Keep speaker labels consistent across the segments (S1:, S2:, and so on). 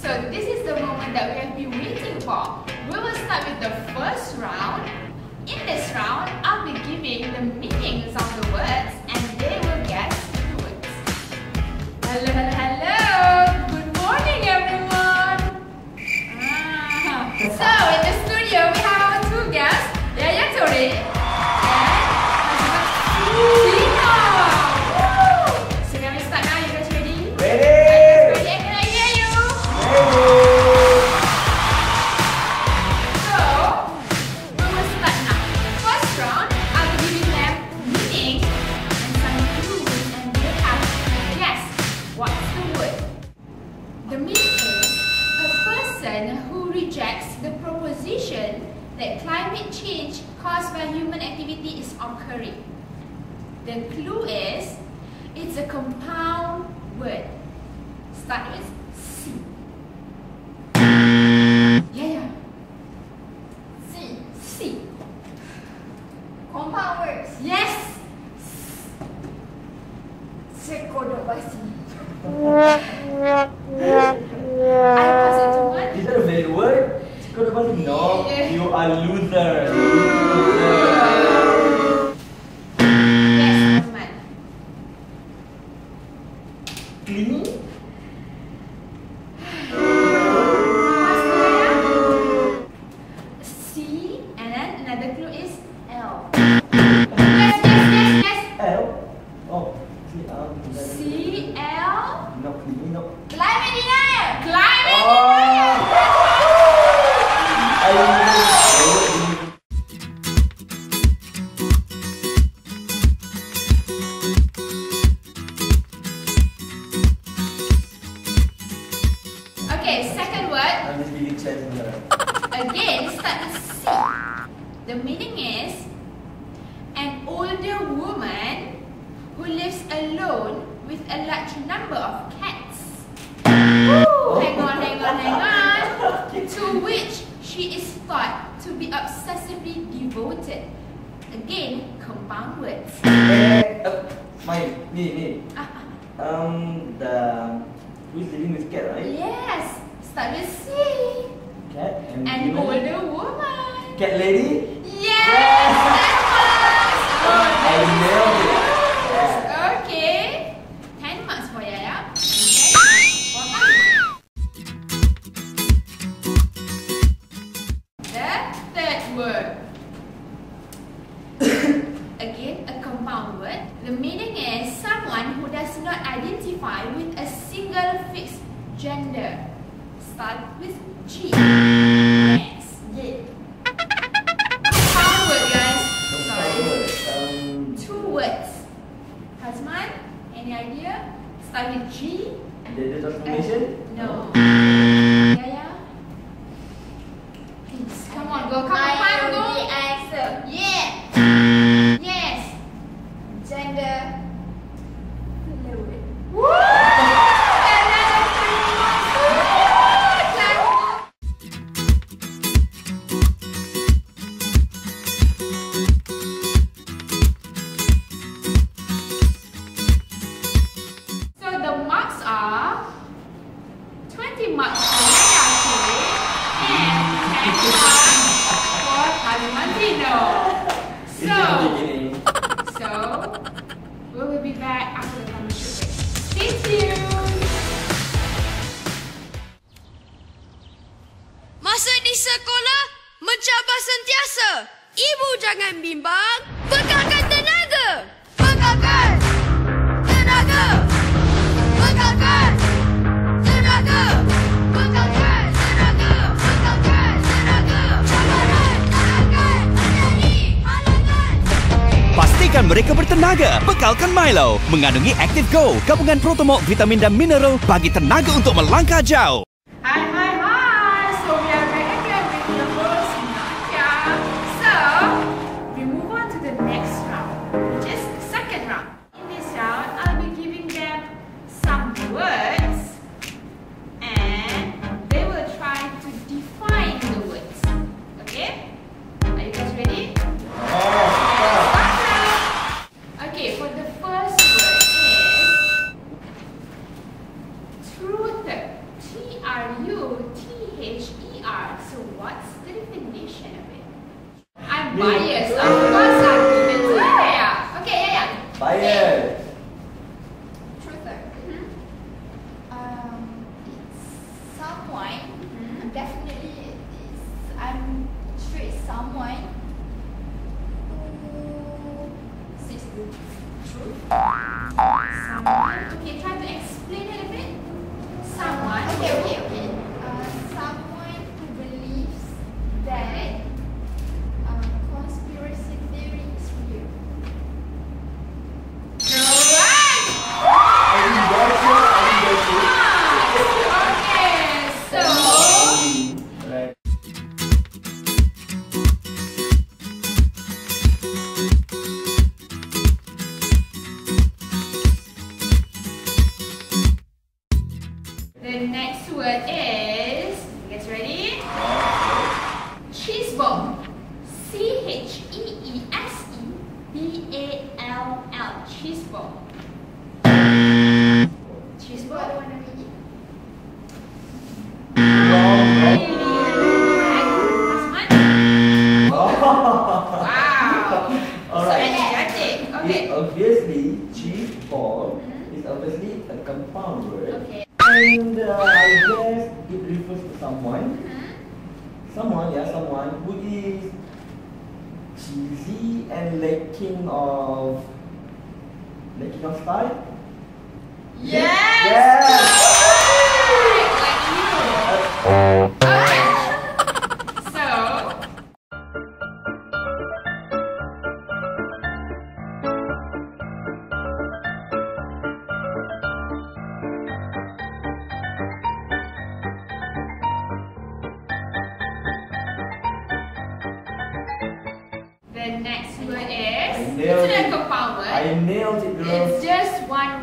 S1: So this is the moment that we have been waiting for. We will start with the first round. In this round, I'll be giving the meanings of the words and they will guess the words. The clue is it's a compound word. Start with C. Yeah, yeah. C. C.
S2: Compound words.
S1: Yes.
S2: Sekodobasi.
S1: I to one.
S3: Is that a valid word? Kau? No, you are. Loser.
S1: Then is L. Yes, yes, yes, yes.
S3: L? Oh, C L.
S1: C, L.
S3: No, no.
S1: Climate denier.
S3: Oh.
S1: denier. Okay, second word.
S3: I'm just giving chance.
S1: Again, start. The meaning is an older woman who lives alone with a large number of cats. Woo! Hang on, hang on, hang on. To which she is thought to be obsessively devoted. Again, compound words.
S3: Eh, uh, my, ni.
S1: Ah, ah.
S3: Um, the, who's living with cat, right?
S1: Yes, start with C.
S3: Cat and
S1: An older woman.
S3: Cat lady?
S1: Yes, that was. Oh,
S3: I nailed it.
S1: Yes, Okay. 10 marks for Yaya. and 10 marks for Ahmad. The third word. Again, a compound word. The meaning is someone who does not identify with a single fixed gender. Start with G. Start with G.
S3: the, the transformation?
S1: No. After the. Stay tuned.
S4: Masa di sekolah mencabar sentiasa. Ibu jangan bimbang.
S5: Mereka bertenaga. Bekalkan Milo. Mengandungi Active Go, gabungan protomok, vitamin dan mineral bagi tenaga untuk melangkah jauh.
S1: Okay,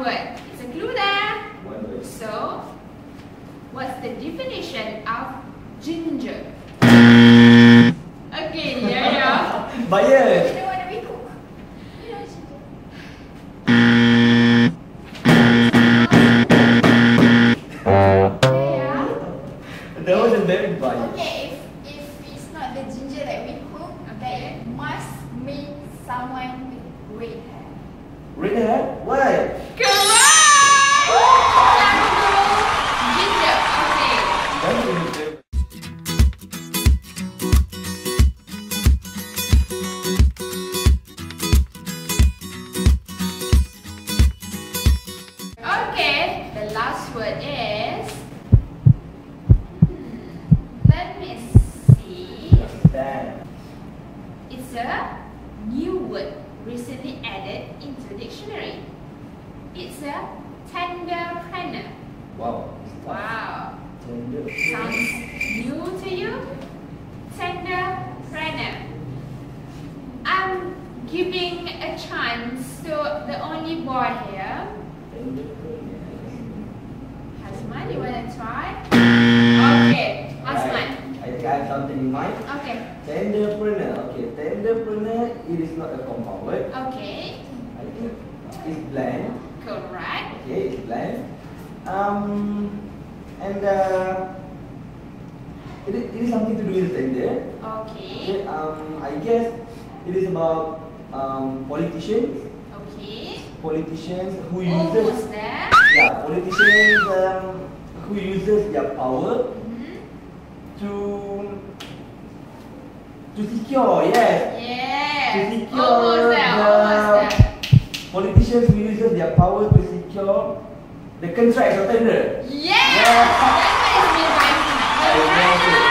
S1: word.
S2: It's
S1: a clue there. So, what's the definition of ginger? Hmm. Okay, yeah, yeah. Bayar. recently added into the dictionary. It's a tenderpreneur.
S3: Wow.
S1: Wow.
S3: Tender.
S1: Sounds new to you? Tenderpreneur. I'm giving a chance to the only boy here. Has money? wanna try?
S3: something in mind.
S1: Okay.
S3: Tenderpreneur. Okay. Tenderpreneur. It is not a compound word.
S1: Okay.
S3: It's blend.
S1: Correct.
S3: Okay. It's blend. Um. And uh, it, is, it is something to do with tender.
S1: Okay.
S3: okay. Um. I guess it is about um politicians.
S1: Okay.
S3: Politicians who oh,
S1: use. That?
S3: Yeah. Politicians. Um, who uses their power
S1: mm-hmm.
S3: to to yes.
S1: Yes. Yeah.
S3: To secure
S1: almost
S3: the there,
S1: almost there.
S3: politicians will use their power to secure the contract of tender.
S1: Yeah.
S3: yeah.
S1: That's what it's
S6: been writing.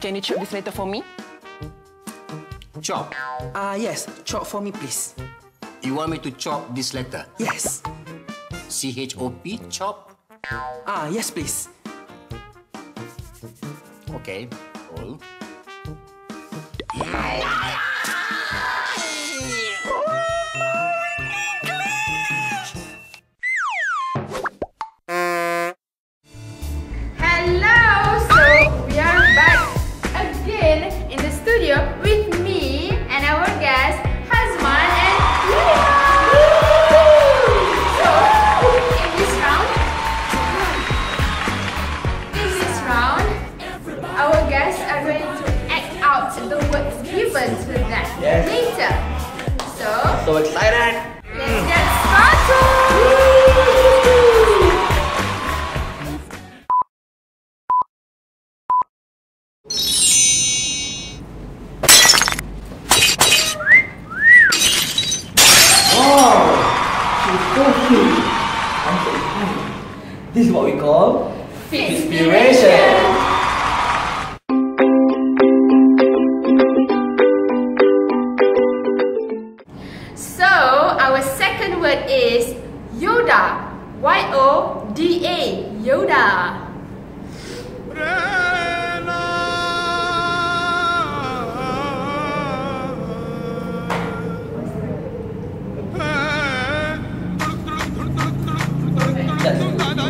S6: Can you chop this letter for me?
S7: Chop? Ah, uh, yes. Chop for me, please. You want me to chop this letter?
S6: Yes.
S7: C-H-O-P, chop?
S6: Ah, yes, please.
S7: Okay,
S1: all. So excited! Yoda. Y O D A Yoda.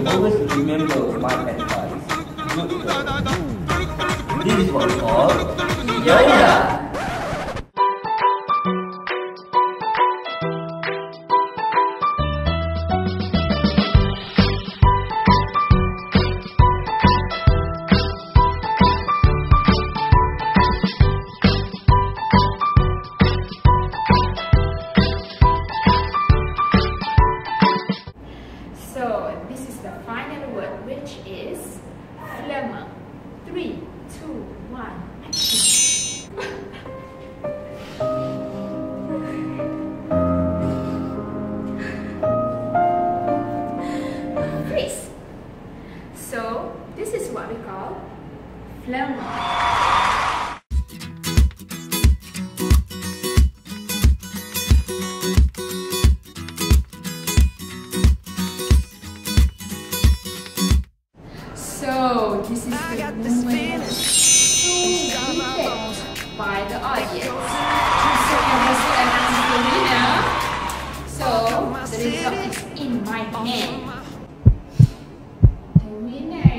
S1: Always remember my advice. This Yoda.
S3: yes.
S1: So
S3: the result is
S1: in my hand. The winner.